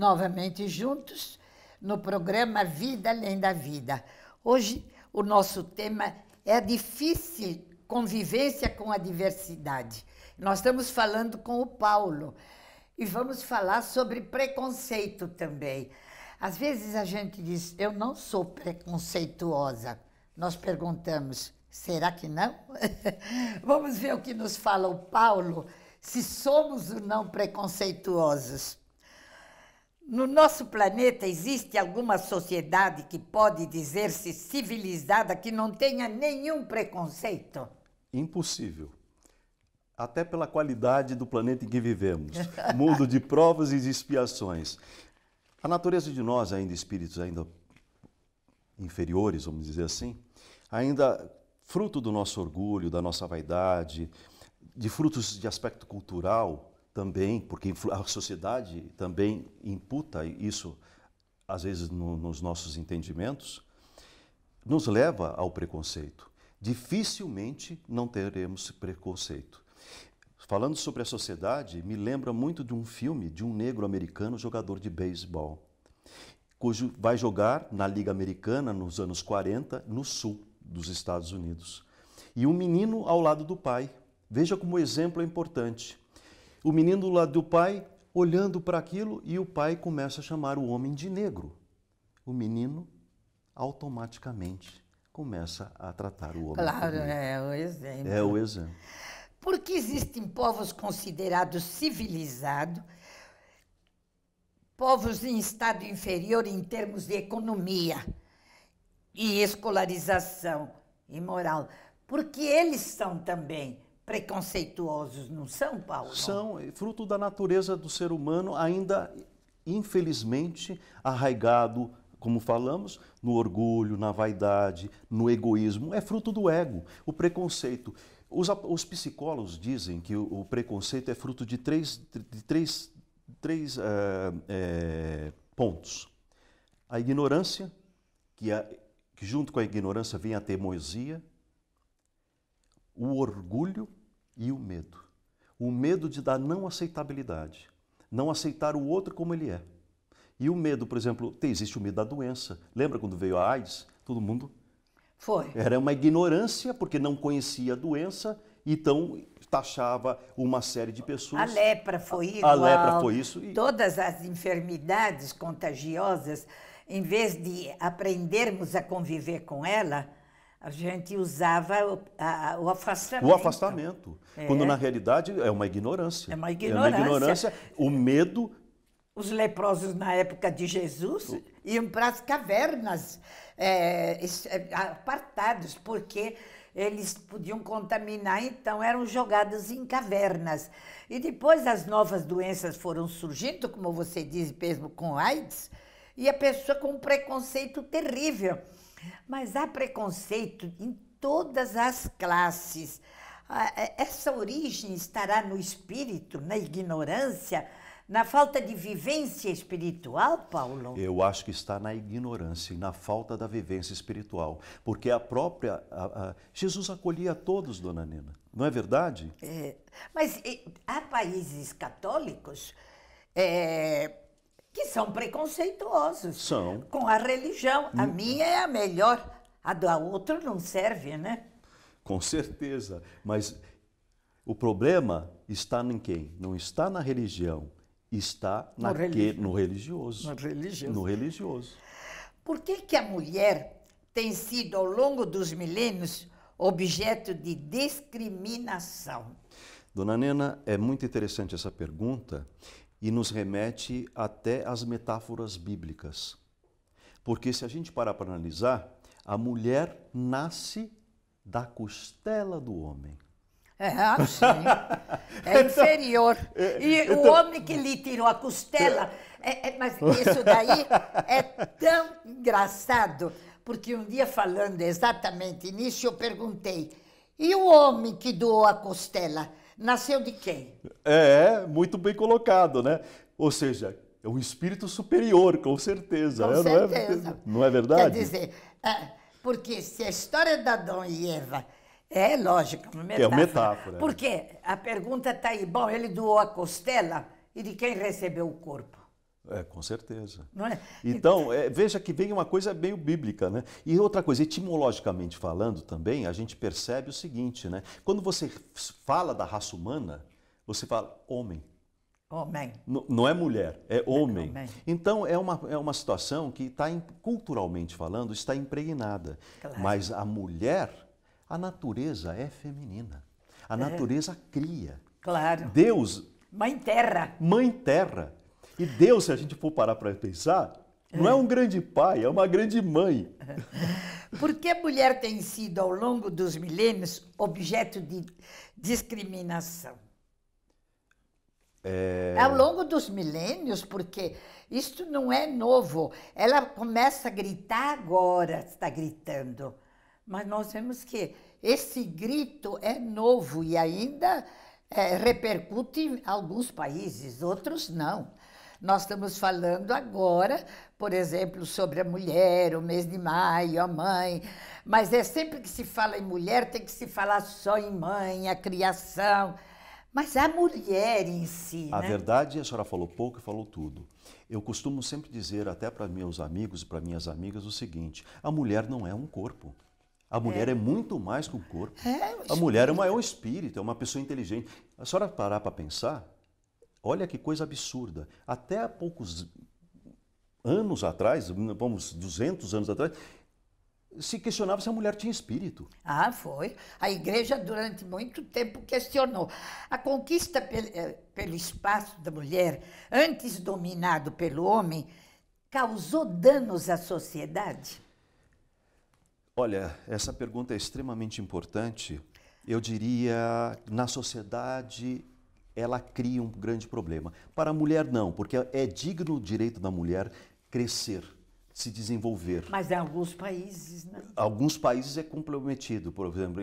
novamente juntos no programa Vida Além da Vida. Hoje o nosso tema é a difícil convivência com a diversidade. Nós estamos falando com o Paulo e vamos falar sobre preconceito também. Às vezes a gente diz, eu não sou preconceituosa. Nós perguntamos, será que não? vamos ver o que nos fala o Paulo, se somos ou não preconceituosos. No nosso planeta existe alguma sociedade que pode dizer-se civilizada que não tenha nenhum preconceito? Impossível. Até pela qualidade do planeta em que vivemos. Mundo de provas e de expiações. A natureza de nós, ainda espíritos ainda inferiores, vamos dizer assim, ainda fruto do nosso orgulho, da nossa vaidade, de frutos de aspecto cultural, também, porque a sociedade também imputa isso, às vezes, no, nos nossos entendimentos, nos leva ao preconceito. Dificilmente não teremos preconceito. Falando sobre a sociedade, me lembra muito de um filme de um negro americano jogador de beisebol, cujo vai jogar na Liga Americana nos anos 40, no sul dos Estados Unidos. E um menino ao lado do pai. Veja como o exemplo é importante. O menino do lado do pai, olhando para aquilo, e o pai começa a chamar o homem de negro. O menino automaticamente começa a tratar o homem Claro, é o exemplo. É o exemplo. Porque existem povos considerados civilizados, povos em estado inferior em termos de economia e escolarização e moral, porque eles são também preconceituosos, não são, Paulo? São, é fruto da natureza do ser humano, ainda infelizmente arraigado, como falamos, no orgulho, na vaidade, no egoísmo. É fruto do ego, o preconceito. Os, os psicólogos dizem que o, o, preconceito é fruto de três, de três, três é, pontos. A ignorância, que, é, que junto com a ignorância vem a teimosia, o orgulho e o medo. O medo de dar não aceitabilidade, não aceitar o outro como ele é. E o medo, por exemplo, existe o medo da doença. Lembra quando veio a AIDS? Todo mundo. Foi. Era uma ignorância, porque não conhecia a doença, então taxava uma série de pessoas. A lepra foi igual. A lepra foi isso. E... Todas as enfermidades contagiosas, em vez de aprendermos a conviver com ela, a gente usava o, a, o afastamento. O afastamento. É. Quando na realidade é uma ignorância. É uma ignorância. É uma ignorância. O medo. Os leprosos na época de Jesus o... iam para as cavernas é, é, apartados, porque eles podiam contaminar, então eram jogados em cavernas. E depois as novas doenças foram surgindo, como você diz mesmo, com AIDS, e a pessoa com um preconceito terrível. Mas há preconceito em todas as classes. É, essa origem estará no espírito, na ignorância, na falta de vivência espiritual, Paulo? Eu acho que está na ignorância e na falta da vivência espiritual. Porque a própria. A, a, Jesus acolhia a todos, dona Nina. Não é verdade? É, mas há países católicos é, que são preconceituosos. São. Com a religião. A hum. minha é a melhor, a do outro não serve, né? Com certeza. Mas o problema está em quem? Não está na religião, está no, religi no religioso. No religioso. No religioso. Por que, que a mulher tem sido, ao longo dos milênios, objeto de discriminação? Dona Nena, é muito interessante essa pergunta e nos remete até às metáforas bíblicas. Porque se a gente parar para analisar, a mulher nasce da costela do homem. É, sim. É inferior. É, e então, o homem que lhe tirou a costela. É, é, mas isso daí é tão engraçado, porque um dia, falando exatamente nisso, eu perguntei: e o homem que doou a costela? Nasceu de quem? É, muito bem colocado, né? Ou seja, é um espírito superior, com certeza. Com né? certeza. Não é, não é verdade? Quer dizer, é, porque se a história da Adão e Eva é lógica, uma metáfora. É uma metáfora. Porque a pergunta está aí. Bom, ele doou a costela e de quem recebeu o corpo? É, com certeza. Não é? Então, é, veja que vem uma coisa meio bíblica, né? E outra coisa, etimologicamente falando também, a gente percebe o seguinte, né? Quando você fala da raça humana, você fala homem. Homem. N- não é mulher, é homem. homem. Então, é uma, é uma situação que está, culturalmente falando, está impregnada. Claro. Mas a mulher, a natureza é feminina. A natureza cria. Claro. Deus Mãe Terra. mãe terra. E Deus, se a gente for parar para pensar, não é um grande pai, é uma grande mãe. Por que a mulher tem sido, ao longo dos milênios, objeto de discriminação? É, Ao longo dos milênios, porque isto não é novo. Ela começa a gritar agora, está gritando. Mas nós vemos que esse grito é novo e ainda eh, repercute em alguns países, outros não. Nós estamos falando agora, por exemplo, sobre a mulher, o mês de maio, a mãe. Mas é sempre que se fala em mulher, tem que se falar só em mãe, a criação. Mas a mulher em si, A né? verdade, a senhora falou pouco e falou tudo. Eu costumo sempre dizer, até para meus amigos e para minhas amigas, o seguinte: a mulher não é um corpo. A mulher é, muito mais que um corpo. É, a mulher é, uma, é um espírito, é uma pessoa inteligente. A senhora parar para pensar, olha que coisa absurda. Até há poucos anos atrás, vamos, 200 anos atrás, se questionava se a mulher tinha espírito. Ah, foi. A igreja, durante muito tempo, questionou. A conquista eh, pelo espaço da mulher, antes dominado pelo homem, causou danos à sociedade? Olha, essa pergunta é extremamente importante. Eu diria, na sociedade, ela cria um grande problema. Para a mulher, não, porque é digno o direito da mulher crescer, se desenvolver. Mas em alguns países, não. Alguns países é comprometido, por exemplo,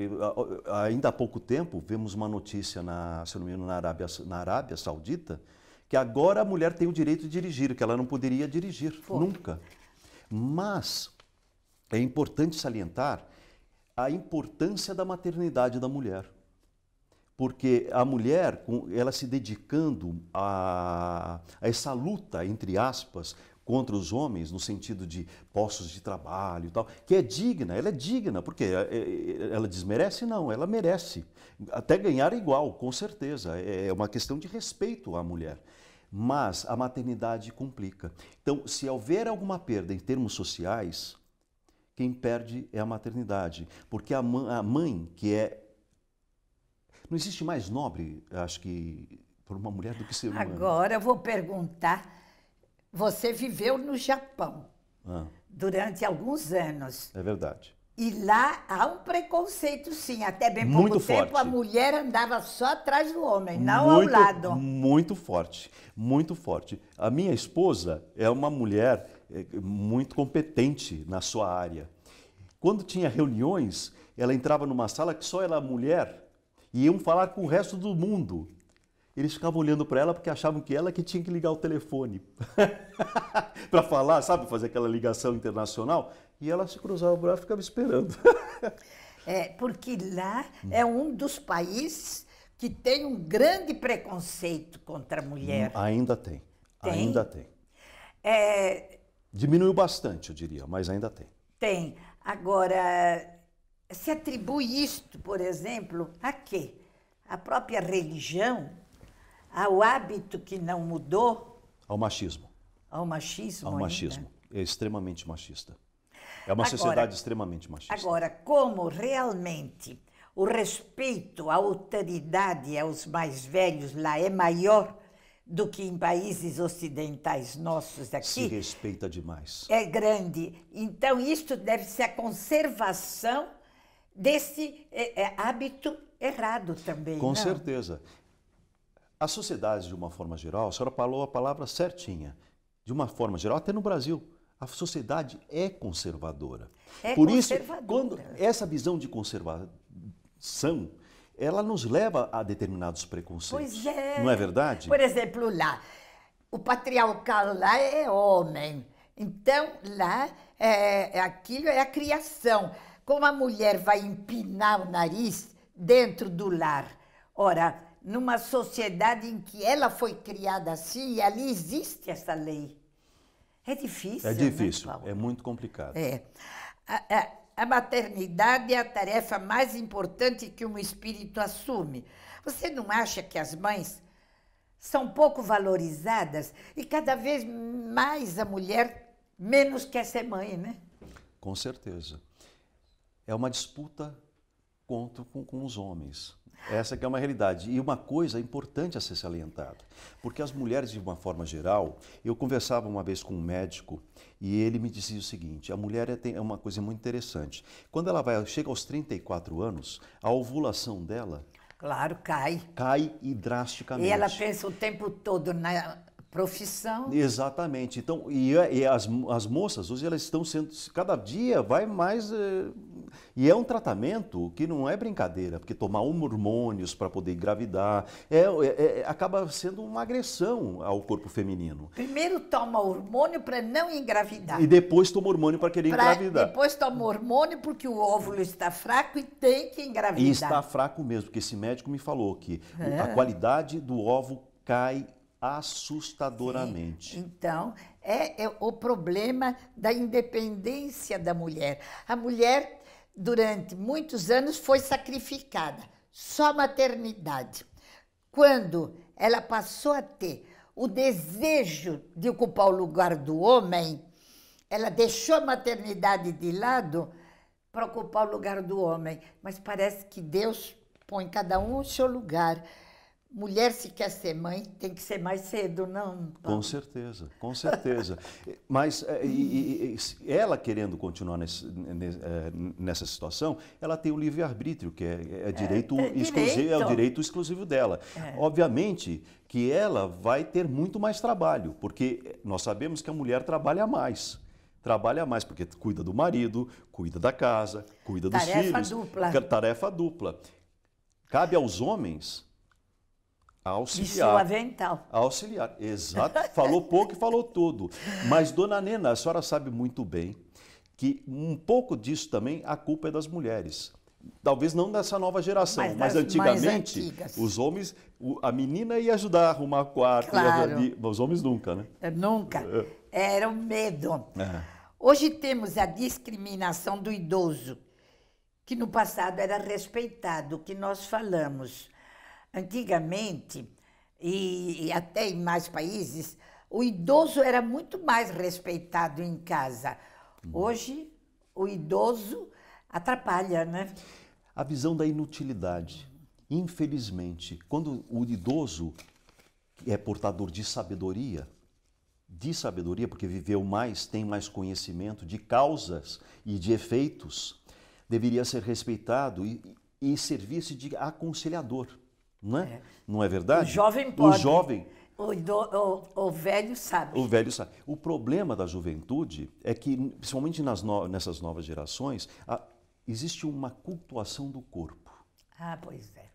ainda há pouco tempo vemos uma notícia na, se não me engano, na Arábia, na Arábia Saudita, que agora a mulher tem o direito de dirigir, que ela não poderia dirigir Foi. nunca. Mas é importante salientar a importância da maternidade da mulher. Porque a mulher, ela se dedicando a, a essa luta, entre aspas, contra os homens, no sentido de postos de trabalho e tal, que é digna, ela é digna, porque é- é- ela desmerece? Não, ela merece. Até ganhar igual, com certeza. É uma questão de respeito à mulher. Mas a maternidade complica. Então, se houver alguma perda em termos sociais, quem perde é a maternidade. Porque a mãe, que é. Não existe mais nobre, acho que, por uma mulher do que ser humano. Agora eu vou perguntar. Você viveu no Japão Ah, durante alguns anos. é verdade. E lá há um preconceito, sim. Até bem Muito pouco tempo forte. a mulher andava só atrás do homem, não muito, ao lado. Muito forte, muito forte. A minha esposa é uma mulher eh, muito competente na sua área. Quando tinha reuniões, ela entrava numa sala que só era mulher e iam falar com o resto do mundo. Eles ficavam olhando para ela porque achavam que ela que tinha que ligar o telefone para falar, sabe, fazer aquela ligação internacional. E ela se cruzava o braço e ficava esperando. É, porque lá é um dos países que tem um grande preconceito contra a mulher. ainda tem, Tem? ainda tem. É, Diminuiu bastante, eu diria, mas ainda tem. tem. Agora, se atribui isto, por exemplo, a quê? A própria religião, ao hábito que não mudou, Ao machismo. ao machismo. Ao ainda. machismo. É extremamente machista. É uma Agora- sociedade extremamente machista. Agora, como realmente o respeito à autoridade aos mais velhos lá é maior do que em países ocidentais nossos Se aqui, respeita demais. é grande. Então, isto deve ser a conservação desse é, é, hábito errado também. Com não? certeza. A sociedade, de uma forma geral, a senhora falou a palavra certinha. De uma forma geral, até no Brasil, a sociedade é conservadora. É Por isso, conservadora. quando essa visão de conservação, ela nos leva a determinados preconceitos. Pois é. Não é verdade? Por exemplo, lá, o patriarcal lá é homem. Então, lá, é, é aquilo é a criação. Como a mulher vai empinar o nariz dentro do lar? Ora, numa sociedade em que ela foi criada assim e ali existe essa lei. É difícil. É né, difícil, Paulo? é muito complicado. É. A, a- a maternidade é a tarefa mais importante que um espírito assume. Você não acha que as mães são pouco valorizadas e cada vez mais a mulher menos quer ser mãe, né? Com certeza. É uma disputa contra, com, com os homens. Essa que é uma realidade. E uma coisa importante a ser salientada, porque as mulheres, de uma forma geral, eu conversava uma vez com um médico e ele me dizia o seguinte: a mulher é, é uma coisa muito interessante. Quando ela vai, chega aos 34 anos, a ovulação dela Claro, cai. cai e drasticamente. E ela pensa o tempo todo na profissão. Exatamente. Então, e, a- e as, as moças hoje elas estão sendo cada dia vai mais eh, e é um tratamento que não é brincadeira, porque tomar hormônios para poder engravidar é, é- é- acaba sendo uma agressão ao corpo feminino. Primeiro toma hormônio para não engravidar. E depois toma hormônio para querer Pra- engravidar. depois toma hormônio porque o óvulo está fraco e tem que engravidar. E está fraco mesmo, porque esse médico me falou que o- a qualidade do ovo cai assustadoramente. Então, é, é o problema da independência da mulher. A mulher, durante muitos anos, foi sacrificada, só maternidade. Quando ela passou a ter o desejo de ocupar o lugar do homem, ela deixou a maternidade de lado para ocupar o lugar do homem. Mas parece que Deus põe cada um o seu lugar. Mulher, se quer ser mãe, tem que ser mais cedo, não? Com certeza, com certeza. Mas eh, e- e- ela querendo continuar nesse- ne- eh, nessa situação, ela tem o livre-arbítrio, que é, é direito é exclusivo, é o direito. exclusivo dela. Obviamente que ela vai ter muito mais trabalho, porque nós sabemos que a mulher trabalha mais. Trabalha mais porque cuida do marido, cuida da casa, cuida dos Tarefa filhos. dupla. Ca- Tarefa dupla. Cabe aos homens Vestiu o auxiliar. avental. Auxiliar, exato. Falou pouco e falou tudo. Mas, dona Nena, a senhora sabe muito bem que um pouco disso também a culpa é das mulheres. Talvez não dessa nova geração, Mas mas, das antigamente os homens, a menina ia ajudar a arrumar quarto, ia Claro. ajudar- os homens nunca, né? Eu Nunca. Era o medo. É. Hoje temos a discriminação do idoso, que no passado era respeitado, que nós falamos. Antigamente, e, e até em mais países, o idoso era muito mais respeitado em casa. Hoje, o idoso atrapalha, né? A visão da inutilidade. Infelizmente, quando o idoso é portador de sabedoria, de sabedoria, porque viveu mais, tem mais conhecimento de causas e de efeitos, deveria ser respeitado e, e servir-se de aconselhador. Não é? Não é verdade? O jovem O pode. jovem, O, o- o velho sabe. o velho sabe. O problema da juventude é que, principalmente nas no- nessas novas gerações, a- existe uma cultuação do corpo. Ah, pois é.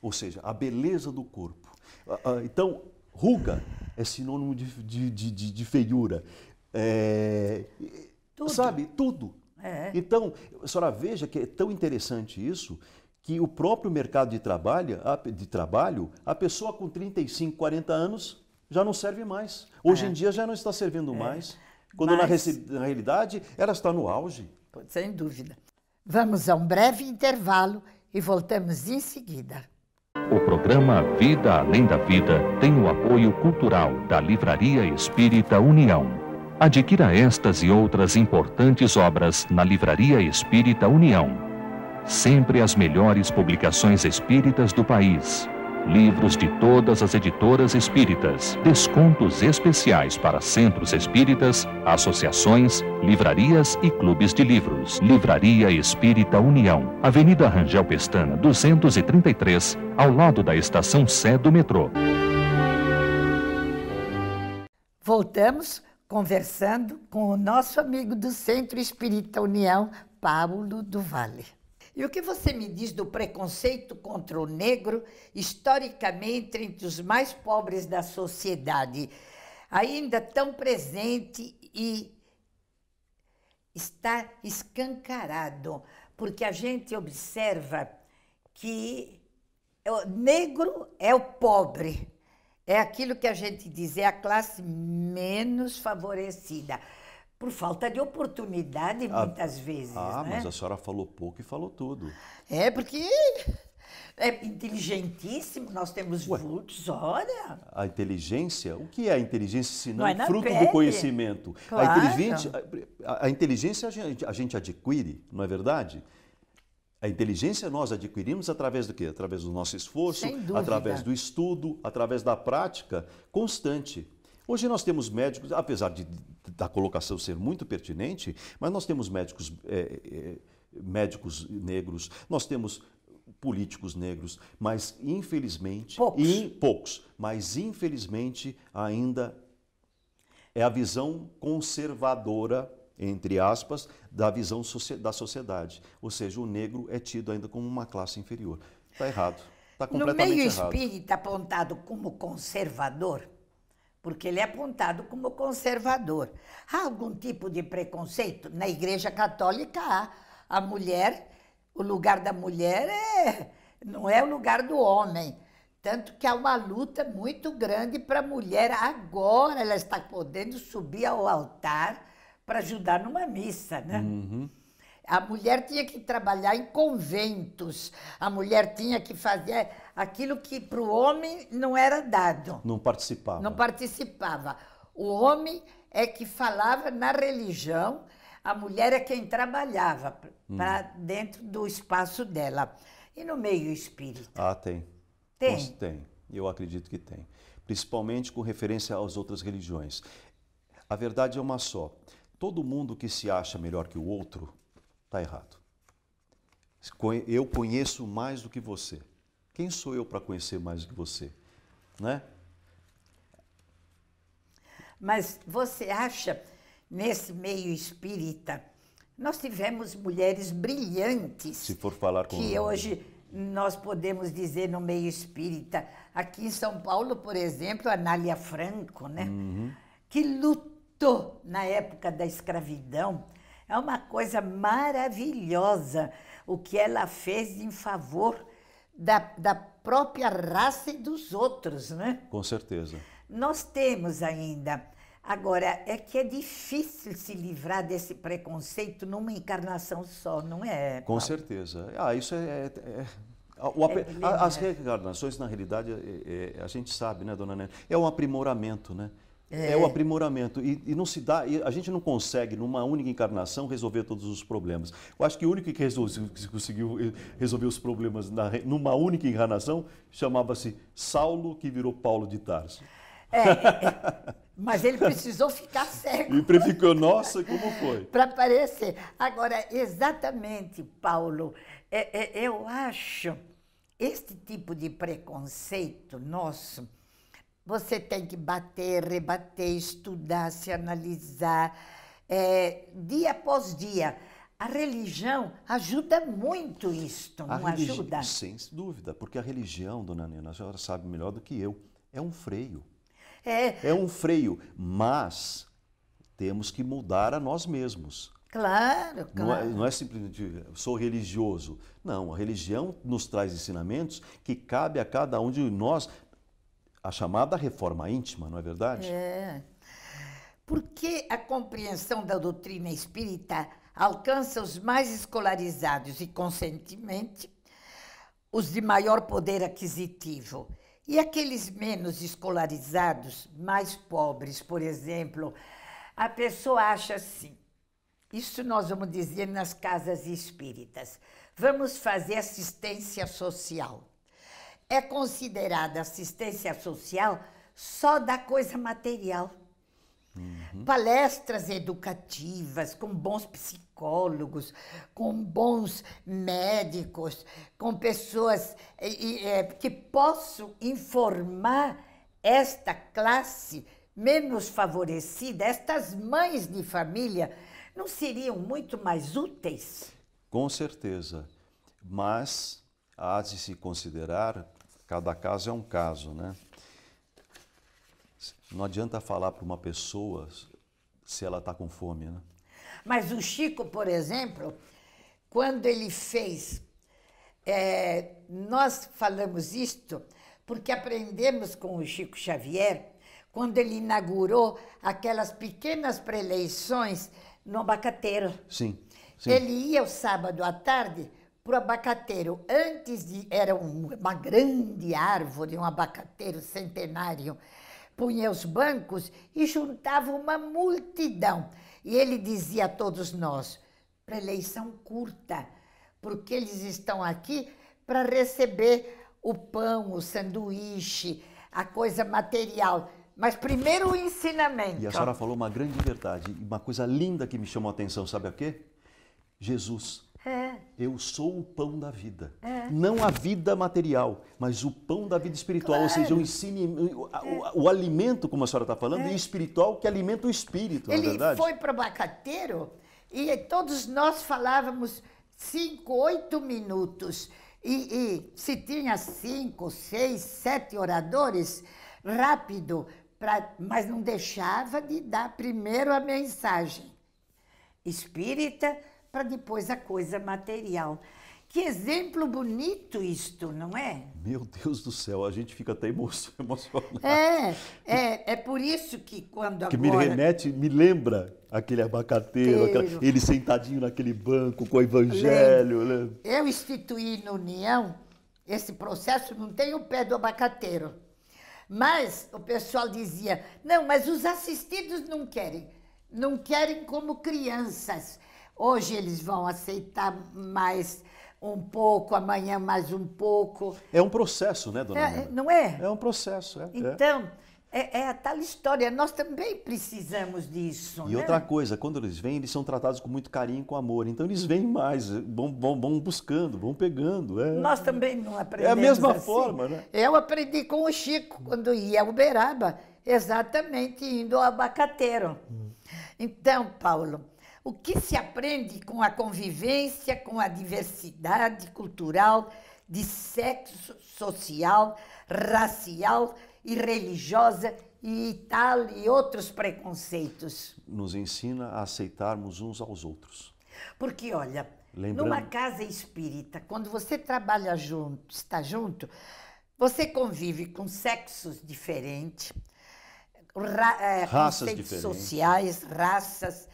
Ou seja, a beleza do corpo. Então, ruga é sinônimo de, de, de, de- de feiura. É, Tudo. Sabe? Tudo. É. Então, a senhora veja que é tão interessante isso que o próprio mercado de trabalho, a, de trabalho, a pessoa com 35, 40 anos já não serve mais. Hoje em dia já não está servindo mais. Quando na, É. Mas- rece- na realidade ela está no auge. Sem dúvida. Vamos a um breve intervalo e voltamos em seguida. O programa Vida Além da Vida tem o apoio cultural da Livraria Espírita União. Adquira estas e outras importantes obras na Livraria Espírita União. Sempre as melhores publicações espíritas do país. Livros de todas as editoras espíritas. Descontos especiais para centros espíritas, associações, livrarias e clubes de livros. Livraria Espírita União. Avenida Rangel Pestana, 233, ao lado da estação Sé do metrô. Voltamos conversando com o nosso amigo do Centro Espírita União, Paulo do Vale. E o que você me diz do preconceito contra o negro, historicamente entre os mais pobres da sociedade, ainda tão presente e está escancarado, porque a gente observa que o negro é o pobre. É aquilo que a gente diz, é a classe menos favorecida. Por falta de oportunidade, Ah, muitas vezes. Ah, né? mas a senhora falou pouco e falou tudo. É, porque é inteligentíssimo, nós temos Ué. vultos, olha. A inteligência, o que é a inteligência se não Não é fruto pele. do conhecimento? Claro. A inteligência, a, a inteligência a gente, a gente adquire, não é verdade? A inteligência nós adquirimos através do quê? Através do nosso esforço, através do estudo, através da prática constante. Hoje nós temos médicos, apesar de, da colocação ser muito pertinente, mas nós temos médicos, é, é, médicos negros, nós temos políticos negros, mas infelizmente, Poucos. in- poucos, mas infelizmente ainda é a visão conservadora, entre aspas, da visão da sociedade. Ou seja, o negro é tido ainda como uma classe inferior. Está errado. Está No completamente meio errado. espírita apontado como conservador, porque ele é apontado como conservador. Há algum tipo de preconceito? Na Igreja Católica há. A mulher, o lugar da mulher é, não é o lugar do homem. Tanto que há uma luta muito grande para a mulher. Agora ela está podendo subir ao altar para ajudar numa missa, né? Uhum. A mulher tinha que trabalhar em conventos, a mulher tinha que fazer aquilo que para o homem não era dado, Não participava. não participava. O homem é que falava na religião, a mulher é quem trabalhava para dentro do espaço dela. E no meio espírita? Ah, tem. Tem? Tem. Eu acredito que tem. Principalmente com referência às outras religiões. A verdade é uma só. Todo mundo que se acha melhor que o outro está errado. Eu conheço mais do que você. Quem sou eu para conhecer mais do que você? Né? Mas você acha, nesse meio espírita, nós tivemos mulheres brilhantes. Se for falar com que hoje nós podemos dizer no meio espírita. Aqui em São Paulo, por exemplo, a Anália Franco, né? Uhum. Que lutou na época da escravidão. É uma coisa maravilhosa o que ela fez em favor da, da própria raça e dos outros, né? Com certeza. Nós temos ainda. Agora, é que é difícil se livrar desse preconceito numa encarnação só, não é? Com Paulo? certeza. Ah, isso é. é- é- o É, a- as reencarnações, na realidade, é- é- a gente sabe, né, dona Nélia? É um aprimoramento, né? É, o aprimoramento. E, e não se dá. a gente não consegue, numa única encarnação, resolver todos os problemas. Eu acho que o único que, resol- que conseguiu eh, resolver os problemas na numa única encarnação chamava-se Saulo, que virou Paulo de Tarso. Mas ele precisou ficar cego E ficou, nossa, como foi? para aparecer. Agora, exatamente, Paulo, é- é- eu acho este tipo de preconceito nosso, você tem que bater, rebater, estudar, se analisar, é, dia após dia. A religião ajuda muito isto, A não religi- ajuda? Sem dúvida, porque a religião, dona Nena, a senhora sabe melhor do que eu, é um freio. É, É um freio, mas temos que mudar a nós mesmos. claro, Não é, claro. não é simplesmente sou religioso. Não, a religião nos traz ensinamentos que cabe a cada um de nós a chamada reforma íntima, não é verdade? É. Porque a compreensão da doutrina espírita alcança os mais escolarizados e, consequentemente, os de maior poder aquisitivo. E aqueles menos escolarizados, mais pobres, por exemplo, a pessoa acha assim: isso nós vamos dizer nas casas espíritas. Vamos fazer assistência social. É considerada assistência social só da coisa material. Palestras educativas com bons psicólogos, com bons médicos, com pessoas eh, que possam informar esta classe menos favorecida, estas mães de família, não seriam muito mais úteis? Com certeza. Mas há de se considerar, cada caso é um caso, né? Não adianta falar para uma pessoa se ela está com fome, né? Mas o Chico, por exemplo, quando ele fez é, nós falamos isto porque aprendemos com o Chico Xavier quando ele inaugurou aquelas pequenas preleições no abacateiro. Sim. sim. Ele ia o sábado à tarde para o abacateiro. Antes de, era uma grande árvore, um abacateiro centenário. Punha os bancos e juntava uma multidão. E ele dizia a todos nós: preleição curta, porque eles estão aqui para receber o pão, o sanduíche, a coisa material. Mas primeiro o ensinamento. E a senhora falou uma grande verdade, uma coisa linda que me chamou a atenção, sabe o quê? Jesus. É. Eu sou o pão da vida. É. Não a vida material, mas o pão da vida espiritual. Claro. Ou seja, o ensino, o, o, o alimento, como a senhora está falando, é. espiritual que alimenta o espírito, Ele é verdade? foi para o abacateiro e todos nós falávamos cinco, oito minutos. E, e se tinha cinco, seis, sete oradores, rápido, pra, mas não deixava de dar primeiro a mensagem espírita para depois a coisa material. Que exemplo bonito isto, não é? Meu Deus do céu, a gente fica até emocionado. É, é, é por isso que quando que agora... me remete, me lembra aquele abacateiro, aquela, ele sentadinho naquele banco com o evangelho. Né? Eu instituí na União esse processo, não tem o pé do abacateiro. Mas o pessoal dizia, não, mas os assistidos não querem. Não querem como crianças. Hoje eles vão aceitar mais um pouco, amanhã mais um pouco. É um processo, né, dona É, não é? É um processo, é. é. Então, é, é, a tal história. Nós também precisamos disso. E né? outra coisa, quando eles vêm, eles são tratados com muito carinho e com amor. Então eles vêm mais, vão, vão, vão buscando, vão pegando. É. Nós também não aprendemos É a mesma assim. forma, né? Eu aprendi com o Chico quando ia ao Uberaba, exatamente indo ao abacateiro. Então, Paulo, o que se aprende com a convivência, com a diversidade cultural, de sexo, social, racial e religiosa e tal e outros preconceitos? Nos ensina a aceitarmos uns aos outros. Porque, olha, Lembrando- numa casa espírita, quando você trabalha junto, está junto, você convive com sexos diferentes, ra- é, Raças diferentes. sociais, raças,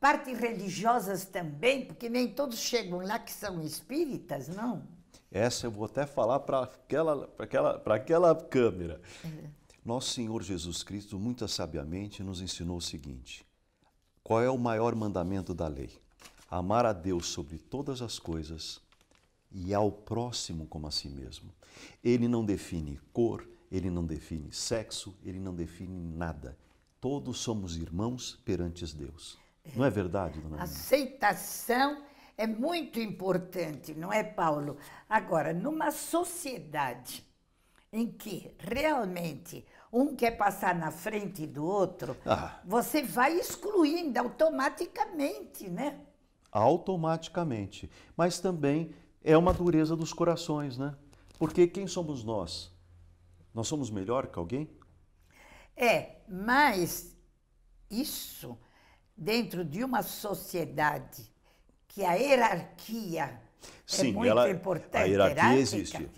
partes religiosas também, porque nem todos chegam lá que são espíritas, não? Essa eu vou até falar para aquela, pra aquela, pra aquela câmera. Nosso Senhor Jesus Cristo, muito sabiamente, nos ensinou o seguinte: qual é o maior mandamento da lei? Amar a Deus sobre todas as coisas e ao próximo como a si mesmo. Ele não define cor, ele não define sexo, ele não define nada. Todos somos irmãos perante Deus. Não é verdade, dona Nina? Aceitação é muito importante, não é, Paulo? Agora, numa sociedade em que realmente um quer passar na frente do outro, Ah. você vai excluindo automaticamente, né? automaticamente. Mas também é uma dureza dos corações, né? Porque quem somos nós? Nós somos melhor que alguém? É, mas isso dentro de uma sociedade que a hierarquia é muito ela, importante. a hierarquia hierárquica. existe.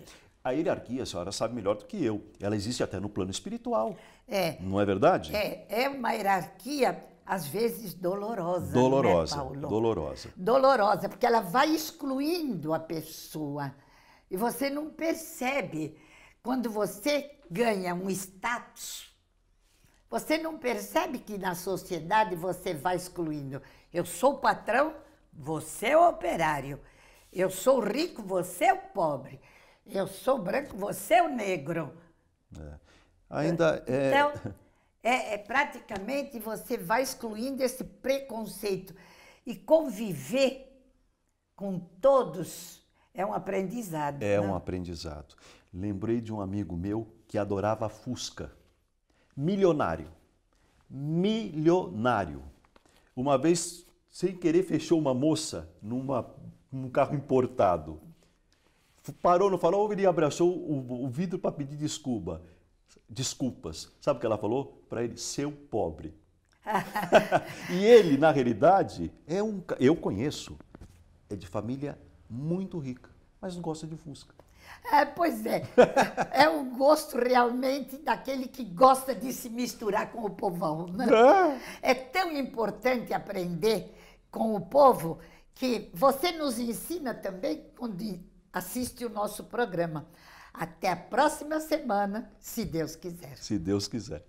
A hierarquia, a senhora sabe melhor do que eu. Ela existe até no plano espiritual. É, Não é verdade? é, é uma hierarquia às vezes dolorosa, Dolorosa, não é, Paulo? dolorosa. Dolorosa, porque ela vai excluindo a pessoa. E você não percebe quando você ganha um status. Você não percebe que na sociedade você vai excluindo. Eu sou o patrão, você é o operário. Eu sou o rico, você é o pobre. Eu sou branco, você é o negro. Ainda é. Então, é, é praticamente você vai excluindo esse preconceito. E conviver com todos é um aprendizado. É né? um aprendizado. Lembrei de um amigo meu que adorava Fusca. Milionário. Milionário. Uma vez, sem querer, fechou uma moça numa, num carro importado. Parou no farol e abraçou o, o vidro para pedir desculpa. Desculpas. Sabe o que ela falou? Para ele, seu pobre. e ele, na realidade, é um. Eu conheço. É de família muito rica. mas gosta de Fusca. É, pois é. É o gosto realmente daquele que gosta de se misturar com o povão. Né? É tão importante aprender com o povo que você nos ensina também quando assiste o nosso programa. Até a próxima semana, se Deus quiser. Se Deus quiser.